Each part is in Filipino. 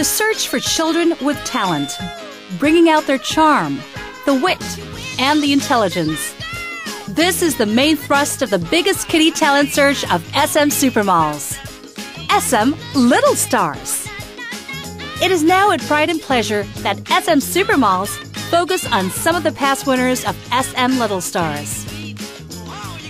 the search for children with talent, bringing out their charm, the wit, and the intelligence. This is the main thrust of the biggest kiddie talent search of SM Supermalls. SM Little Stars. It is now at pride and pleasure that SM Supermalls focus on some of the past winners of SM Little Stars.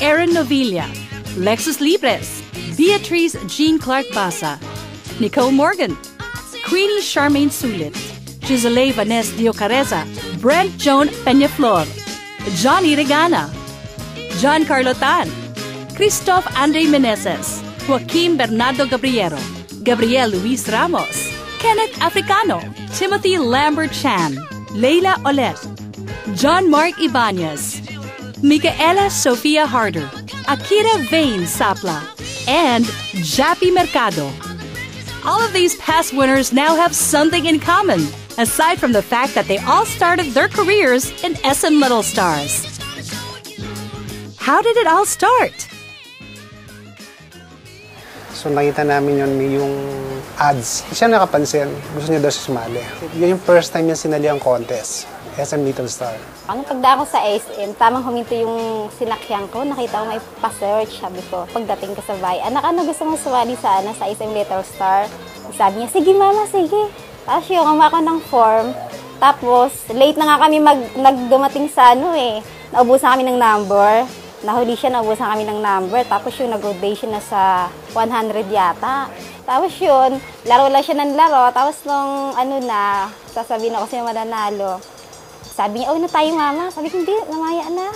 Erin Novilla, Lexus Libres, Beatrice Jean Clark Basa, Nicole Morgan, Queenie Charmaine Sulit, Gisele Vanessa Diocareza, Brent Joan Peñaflor, Johnny Regana, John Carlo Tan, Christoph Andre Meneses, Joaquim Bernardo Gabriero, Gabriel Luis Ramos, Kenneth Africano, Timothy Lambert Chan, Leila Olet, John Mark Ibanez, Micaela Sofia Harder, Akira Vane Sapla, and Jappy Mercado. All of these past winners now have something in common, aside from the fact that they all started their careers in SM Little Stars. How did it all start? So nakita namin yun, yung ads. Siya nakapansin, gusto niya daw siya sumali. Yun yung first time niya sinali ang contest, SM Little Star. Ano pagda ako sa SM, tamang huminto yung sinakyan ko, nakita ko may pa-search, sabi ko, pagdating ko sa bahay, anak, ano gusto mong sumali sa, ano, sa SM Little Star? Sabi niya, sige mama, sige. Tapos yung ako ng form, tapos late na nga kami mag, nagdumating sa ano eh, naubusan kami ng number. Nahuli siya, naubusan kami ng number. Tapos yung nag-rotation na sa 100 yata. Tapos yun, laro lang siya ng laro. Tapos nung ano na, sasabihin ako siya mananalo. Sabi niya, oh na tayo mama. Sabi ko, hindi, namaya na.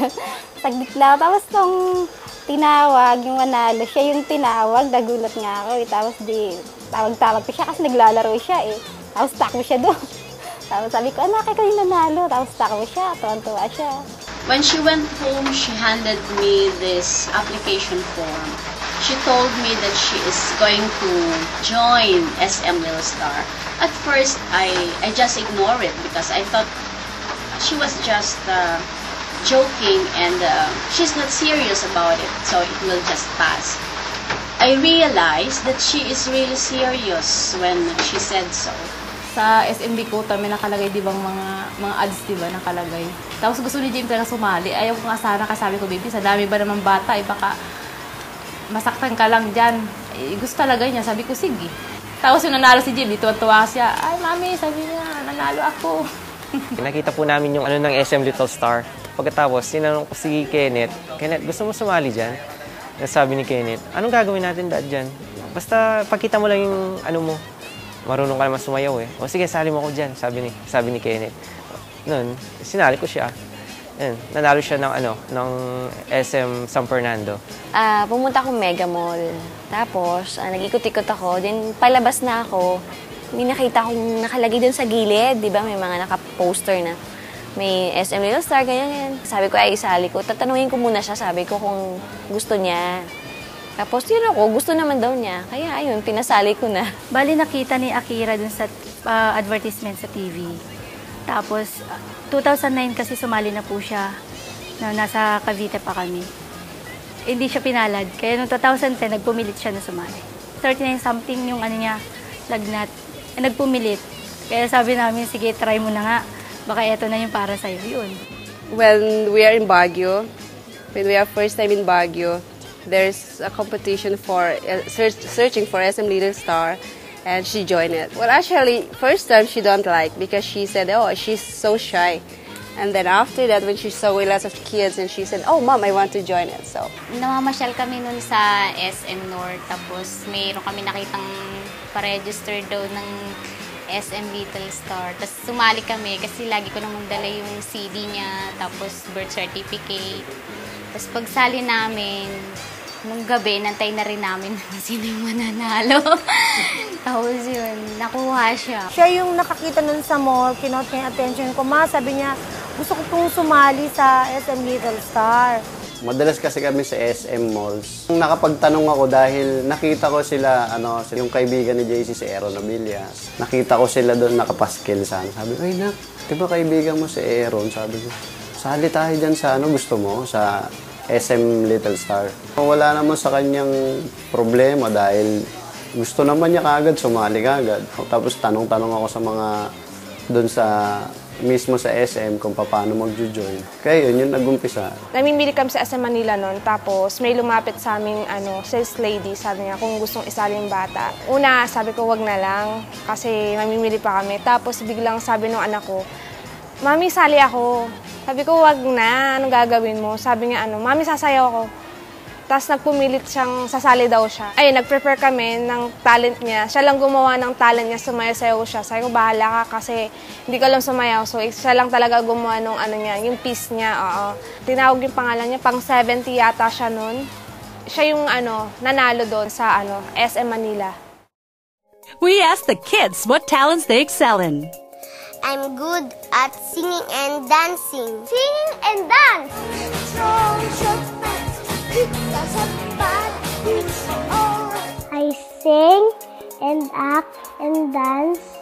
Saglit lang. Tapos nung tinawag, yung manalo, siya yung tinawag. Nagulat nga ako. Eh. Tapos di, tawag-tawag ko siya kasi naglalaro siya eh. Tapos takbo siya doon. Tapos sabi ko, anak, ikaw yung nanalo. Tapos takbo siya, tuwan-tuwa siya. When she went home, she handed me this application form. She told me that she is going to join SM Little Star. At first, I, I just ignored it because I thought she was just uh, joking and uh, she's not serious about it, so it will just pass. I realized that she is really serious when she said so. Sa SMB quota may nakalagay di bang mga mga ads di ba nakalagay. Tapos gusto ni Jim talaga sumali. Ayaw ko nga sana kasi sabi ko, baby, sa dami ba naman bata, eh baka masaktan ka lang dyan. Eh, gusto talaga niya. Sabi ko, sige. Tapos yung nanalo si Jim, tuwa-tuwa siya. Ay, mami, sabi niya, nanalo ako. Nakita po namin yung ano ng SM Little Star. Pagkatapos, tinanong ko si Kenneth, Kenneth, gusto mo sumali dyan? Sabi ni Kenneth, anong gagawin natin dad dyan? Basta pagkita mo lang yung ano mo, marunong ka naman sumayaw eh. O sige, sali mo ako dyan, sabi ni, sabi ni Kenneth. Noon, sinali ko siya. Yan, nanalo siya ng ano, ng SM San Fernando. Ah, pumunta akong Mega Mall. Tapos, ah, nag-ikot-ikot ako. Then, palabas na ako. Hindi nakita akong nakalagay doon sa gilid. Di ba? May mga naka-poster na may SM Little Star, ganyan, ganyan. Sabi ko, ay, isali ko. Tatanungin ko muna siya, sabi ko kung gusto niya. Tapos, yun ako, gusto naman daw niya. Kaya, ayun, pinasali ko na. Bali, nakita ni Akira dun sa ah, advertisement sa TV. Tapos, ah, 2009 kasi sumali na po siya. Na nasa Cavite pa kami. Hindi siya pinalad. Kaya noong 2010, nagpumilit siya na sumali. 39 something yung ano niya, lagnat. Eh, nagpumilit. Kaya sabi namin, sige, try mo na nga. Baka eto na yung para sa'yo. Yun. When we are in Baguio, when we are first time in Baguio, there's a competition for uh, search, searching for SM Little Star, and she joined it. Well, actually, first time she don't like because she said, oh, she's so shy. And then after that, when she saw lots of kids, and she said, oh, mom, I want to join it. So Namamasyal kami nun sa SM North. Tapos mayroon kami nakitang pa-register daw ng SM Little Star. Tapos sumali kami kasi lagi ko namang dala yung CD niya, tapos birth certificate. Tapos pagsali namin, nung gabi, nantay na rin namin sino yung mananalo. tapos yun, nakuha siya. Siya yung nakakita nun sa mall, kinot niya attention ko. Ma, sabi niya, gusto ko pong sumali sa SM Little Star. Madalas kasi kami sa SM malls. Nakapagtanong ako dahil nakita ko sila, ano, yung kaibigan ni JC si Aaron Nobilias. Nakita ko sila doon nakapaskil sana. Sabi ko, ay nak, di ba kaibigan mo si Aaron? Sabi ko, sali tayo dyan sa ano gusto mo, sa SM Little Star. Wala naman sa kanyang problema dahil Gusto naman niya kaagad, sumali kaagad. Tapos tanong-tanong ako sa mga doon sa mismo sa SM kung paano magjo-join. Kaya yun, yun nag-umpisa. Namimili kami sa SM Manila noon, tapos may lumapit sa aming ano, sales lady, sabi niya kung gustong isali yung bata. Una, sabi ko wag na lang, kasi mamimili pa kami. Tapos biglang sabi ng anak ko, Mami, sali ako. Sabi ko, wag na, anong gagawin mo? Sabi niya, ano, Mami, sasayaw ako. Tapos nagpumilit siyang sasali daw siya. Ay, nag-prepare kami ng talent niya. Siya lang gumawa ng talent niya, sumayaw-sayaw siya. Sabi ko, bahala ka kasi hindi ko alam sumayaw. So, siya lang talaga gumawa ng ano niya, yung piece niya. Oo. Tinawag yung pangalan niya, pang 70 yata siya nun. Siya yung ano, nanalo doon sa ano, SM Manila. We asked the kids what talents they excel in. I'm good at singing and dancing. Singing and dance! I sing and act and dance.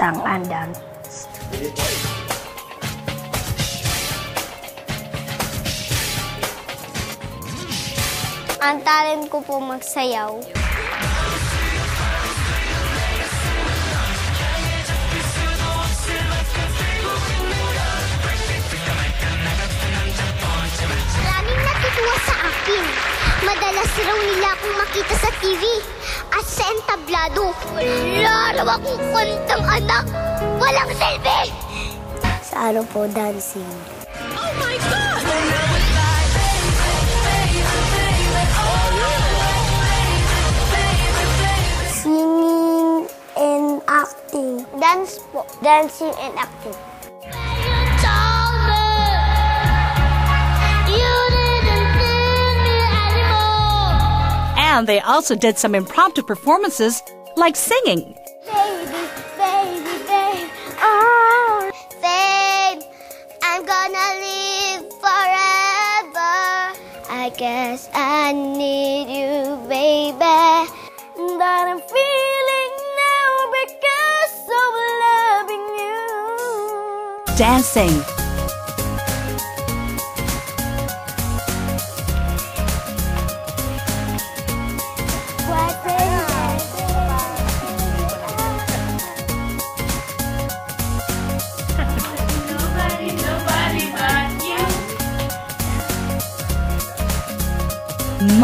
Sang and danced. Ang talent ko po magsayaw. Maraming natutuwa sa akin. Madalas raw nila akong makita sa TV at sa entablado. Wala raw akong kwentang anak. Walang silbi! Sa ano po, dancing. Oh my God! Singing and acting. Dance po. Dancing and acting. And they also did some impromptu performances like singing. Baby, baby, baby, oh, babe, I'm gonna live forever. I guess I need you, baby. But I'm feeling now because of loving you. dancing.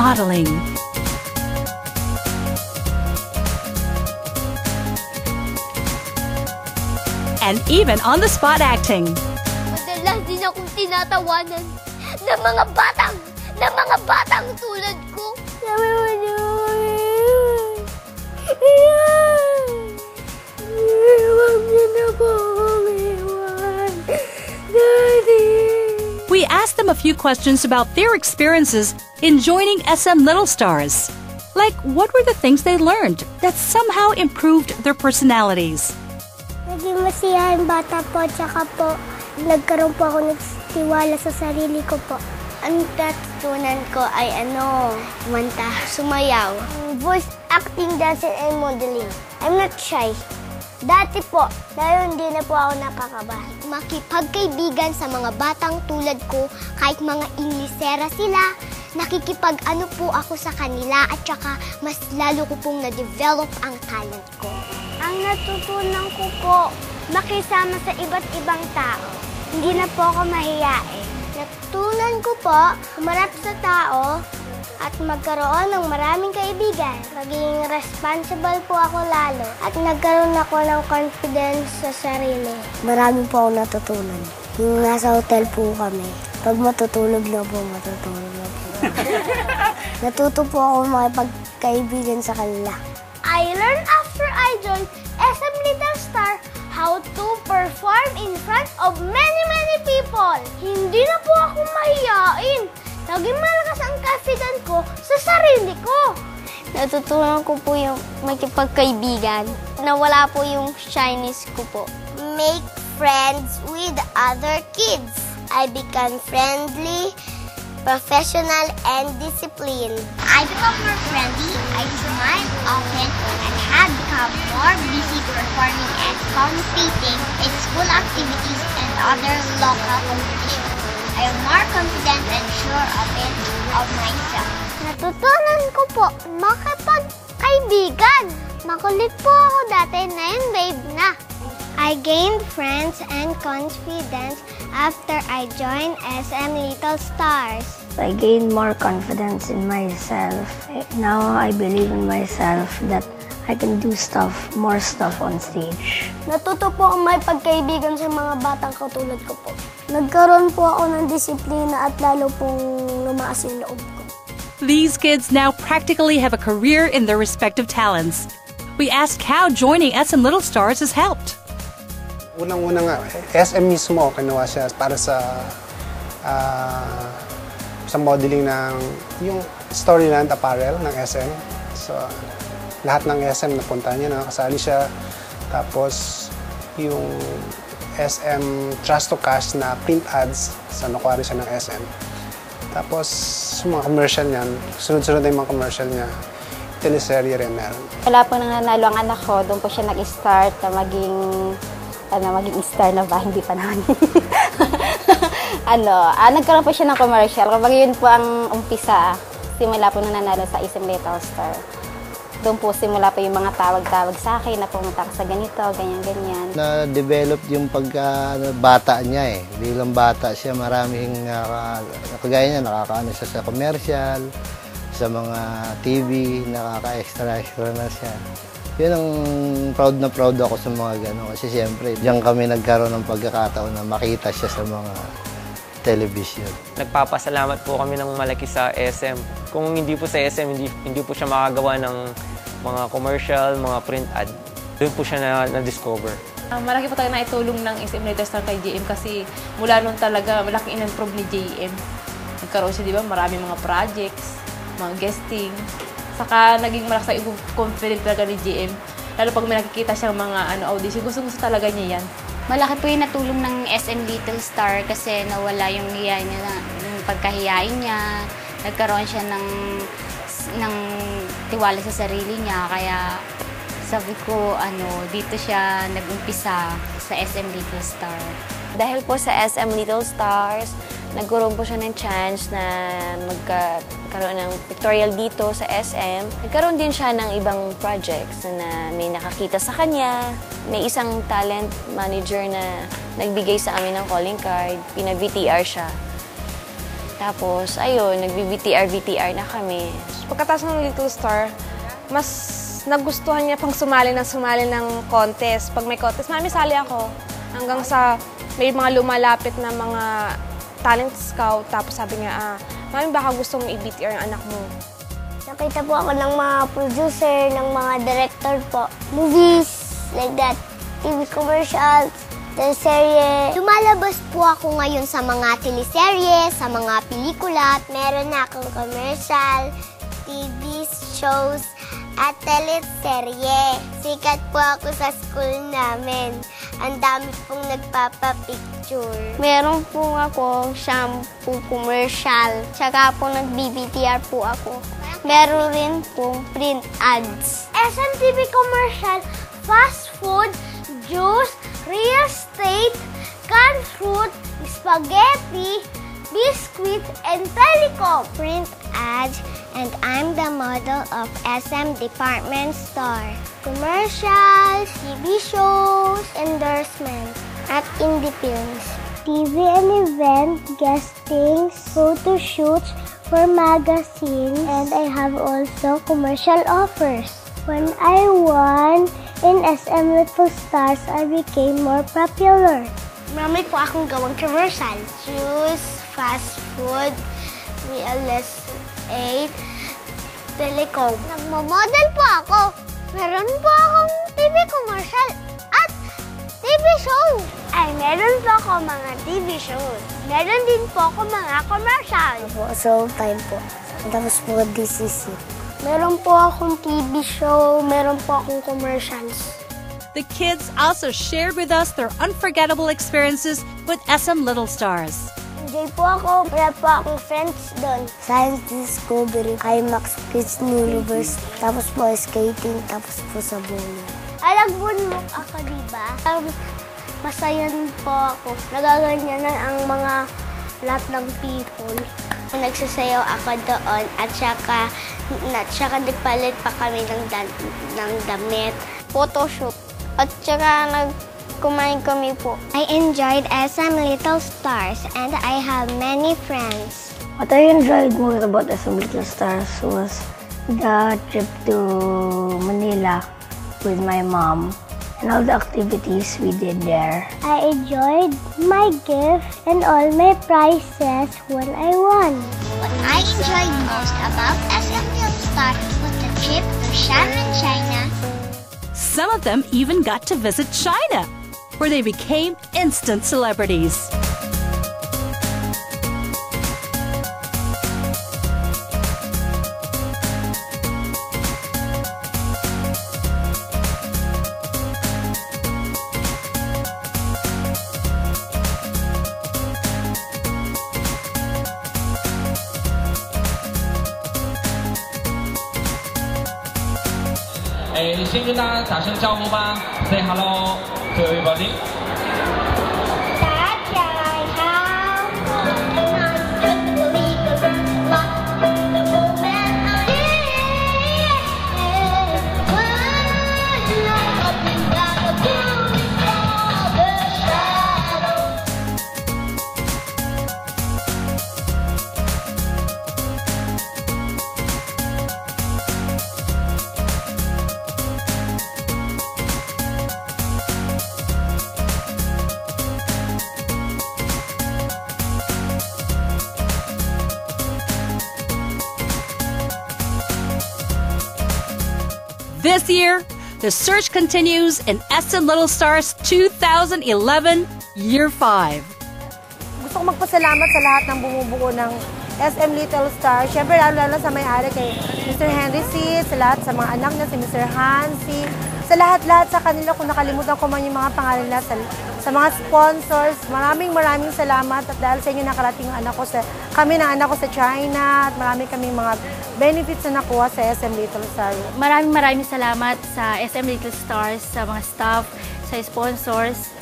Modeling. And even on the spot acting. Madalas din akong tinatawanan ng mga batang, ng mga batang few questions about their experiences in joining SM Little Stars. Like, what were the things they learned that somehow improved their personalities? Naging masiyahin bata po, tsaka po, nagkaroon po ako ng tiwala sa sarili ko po. Ang natutunan ko ay ano, kumanta, sumayaw. Voice acting, dancing, and modeling. I'm not shy. Dati po, dahil hindi na po ako nakakabahan. Makipagkaibigan sa mga batang tulad ko, kahit mga Inglisera sila, nakikipag-ano po ako sa kanila at saka mas lalo ko pong na-develop ang talent ko. Ang natutunan ko po, makisama sa iba't ibang tao. Hindi na po ako mahiyain. Natutunan ko po, humarap sa tao, at magkaroon ng maraming kaibigan. Maging responsible po ako lalo at nagkaroon ako ng confidence sa sarili. Marami po ako natutunan. Yung nasa hotel po kami, pag matutulog na po, matutulog na po. Natuto po ako makipagkaibigan sa kanila. I learned after I joined SM Little Star how to perform in front of many, many people. Hindi na po ako mahiyain. Naging malakas ang confidence ko sa sarili ko. Natutunan ko po yung makipagkaibigan. Nawala po yung shyness ko po. Make friends with other kids. I become friendly, professional, and disciplined. I become more friendly, I smile often, and have become more busy performing and competing in school activities and other local competitions. I am more confident and sure of it, of myself. Natutunan ko po makapagkaibigan. Makulit po ako dati, ngayon babe na. I gained friends and confidence after I joined SM Little Stars. I gained more confidence in myself. Now I believe in myself that I can do stuff, more stuff on stage. Natuto po ang may pagkaibigan sa mga batang katulad ko po. Nagkaroon po ako ng disiplina at lalo pong lumaas yung loob ko. These kids now practically have a career in their respective talents. We asked how joining SM Little Stars has helped. Unang-una nga, SM mismo, kinuha siya para sa ah, sa modeling ng yung Storyland apparel ng SM. So, lahat ng SM napunta niya, nakasali siya. Tapos, yung SM Trust to Cash na print ads, sa nakuha siya ng SM. Tapos, yung mga commercial niyan, sunod-sunod na yung mga commercial niya. Teleserye rin meron. Wala po nang nanalo ang anak ko, doon po siya nag-start na maging ano, maging star na ba? Hindi pa naman. ano, ah, nagkaroon po siya ng commercial. Kapag yun po ang umpisa, simula po nung nanalo sa Isang Little Star. Doon po simula po yung mga tawag-tawag sa akin na pumunta ka sa ganito, ganyan-ganyan. Na-develop yung pagka-bata niya eh. Bilang bata siya, maraming naka, kagaya niya, nakakaano siya sa commercial, sa mga TV, nakaka-extra-extra na siya. Yun ang proud na proud ako sa mga gano'n. Kasi siyempre, diyan kami nagkaroon ng pagkakataon na makita siya sa mga television. Nagpapasalamat po kami ng malaki sa SM. Kung hindi po sa SM, hindi, hindi po siya makagawa ng mga commercial, mga print ad. Doon po siya na, na-discover. Ah, malaki po tayo na itulong ng SM Later Star kay JM kasi mula noon talaga malaking in-improve ni JM. Nagkaroon siya, di ba, maraming mga projects, mga guesting. Saka naging malakas yung confident talaga ni JM. Lalo pag may nakikita siyang mga ano, audition, gusto-gusto talaga niya yan. Malaki po yung natulong ng SM Little Star kasi nawala yung hiya niya, na- yung pagkahiyain niya. Nagkaroon siya ng, ng tiwala sa sarili niya. Kaya sabi ko, ano, dito siya nag-umpisa sa SM Little Star. Dahil po sa SM Little Stars, nagkaroon po siya ng chance na magkaroon ng pictorial dito sa SM. Nagkaroon din siya ng ibang projects na may nakakita sa kanya. May isang talent manager na nagbigay sa amin ng calling card. Pina-VTR siya. Tapos, ayun, nagbi-VTR-VTR na kami. Pagkatapos ng Little Star, mas nagustuhan niya pang sumali ng sumali ng contest. Pag may contest, mami, sali ako. Hanggang sa may mga lumalapit na mga talent scout. Tapos sabi niya, ah, mami, baka gusto mo i-BTR ang anak mo. Nakita po ako ng mga producer, ng mga director po. Movies, like that. TV commercials, teleserye. Lumalabas po ako ngayon sa mga teleserye, sa mga pelikula. Meron na akong commercial, TV shows, at teleserye. Sikat po ako sa school namin. Ang dami pong nagpapapicture. Meron po ako shampoo commercial. Tsaka po nag-BBTR po ako. Meron rin po print ads. SMTV commercial, fast food, juice, real estate, canned fruit, spaghetti, biscuit, and telecom. Print ads, and I'm the model of SM Department Store. Commercials, TV shows, endorsements, at indie films. TV and event, guestings, photo shoots, for magazines and I have also commercial offers. When I won in SM Little Stars, I became more popular. Marami po akong gawang commercial. Juice, fast food, VLS 8, telecom. Nagmo-model po ako. Meron po akong TV commercial at TV show. Ay, meron po ako mga TV shows. Meron din po ako mga commercial. Po, so time po. Tapos po DCC. Meron po akong TV show, meron po akong commercials. The kids also shared with us their unforgettable experiences with SM Little Stars. Enjoy po ako. Wala po akong friends doon. Science Discovery, IMAX Kids Universe, tapos po skating, tapos po sa bowling. Alagbunlok ako, di ba? Masaya po ako. Nagaganyanan ang mga lahat ng people. Nagsasayaw ako doon at saka, at saka nagpalit pa kami ng, ng damit. Photoshoot. At saka nag kumain kami po. I enjoyed SM Little Stars and I have many friends. What I enjoyed most about SM Little Stars was the trip to Manila with my mom and all the activities we did there. I enjoyed my gift and all my prizes when I won. What I enjoyed most about SM Little Stars was the trip to Shanghai, China. Some of them even got to visit China, where they became instant celebrities. 先跟大家打声招呼吧，Say hello to everybody。This year, the search continues in SM Little Stars 2011 Year 5. Gusto ko magpasalamat sa lahat ng bumubuo ng SM Little Star. Siyempre, lalo-lalo sa may-ari kay Mr. Henry C., sa lahat sa mga anak niya, si Mr. Hansi, sa lahat-lahat sa kanila, kung nakalimutan ko man yung mga pangalan nila, sa, sa mga sponsors, maraming maraming salamat at dahil sa inyo nakarating ang anak ko sa, kami ng anak ko sa China at marami kaming mga benefits na nakuha sa SM Little Star. Maraming maraming salamat sa SM Little Stars, sa mga staff, sa sponsors,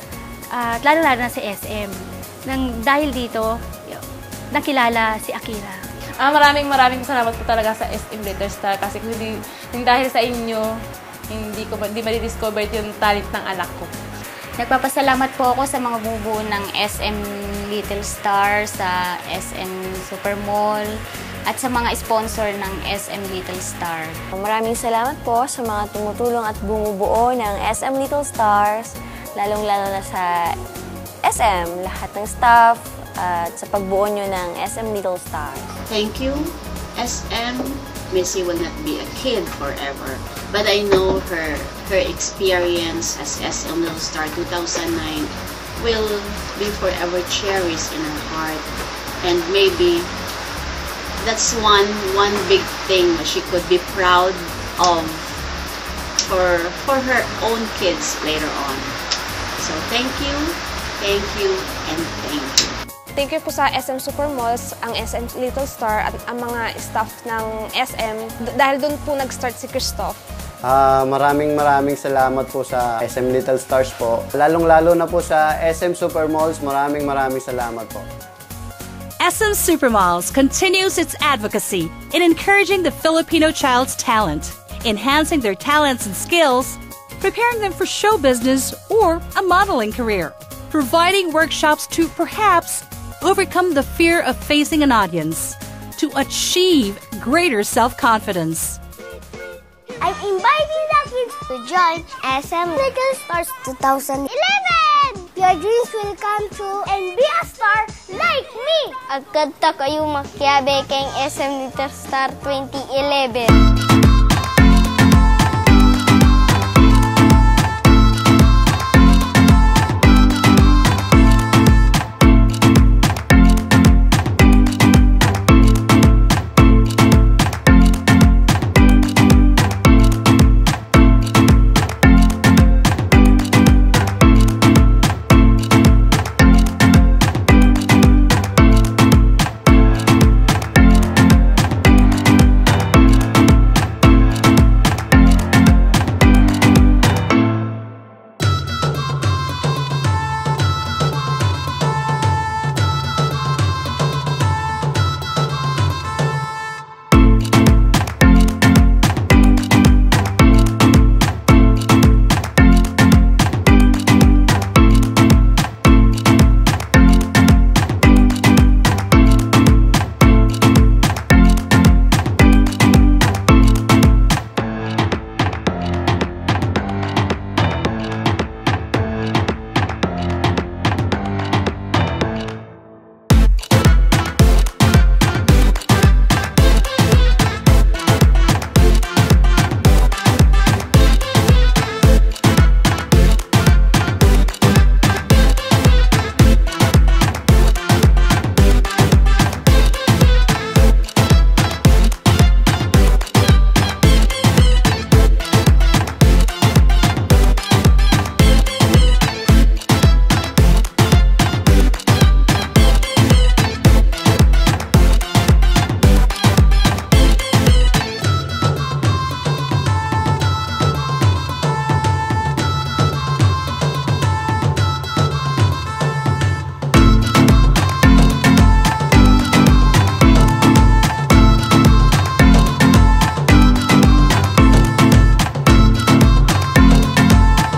at lalo-lalo na sa SM. Nang dahil dito, nakilala si Akira. Ah, maraming maraming salamat po talaga sa SM Little Star kasi kung hindi, hindi dahil sa inyo, hindi ko hindi ma-discover yung talent ng anak ko. Nagpapasalamat po ako sa mga bumubuo ng SM Little Star, sa SM Super Mall, at sa mga sponsor ng SM Little Star. Maraming salamat po sa mga tumutulong at bumubuo ng SM Little Stars, lalong-lalo na sa SM, lahat ng staff, at sa pagbuo nyo ng SM Little Stars. Thank you, SM. Missy will not be a kid forever, but I know her her experience as SM Little Star 2009 will be forever cherished in her heart, and maybe that's one one big thing that she could be proud of for for her own kids later on. So thank you, thank you, and thank you. Thank you po sa SM Super Malls, ang SM Little Star at ang mga staff ng SM dahil doon po nag-start si Christoph. Ah, maraming maraming salamat po sa SM Little Stars po. Lalong-lalo na po sa SM Super Malls, maraming maraming salamat po. SM Supermalls continues its advocacy in encouraging the Filipino child's talent, enhancing their talents and skills, preparing them for show business or a modeling career, providing workshops to perhaps overcome the fear of facing an audience, to achieve greater self confidence. I'm inviting the kids to join SM Little Stars 2011! Your dreams will come true and be a star like me! Agad ta kayo makyabe kay SM Little Star 2011.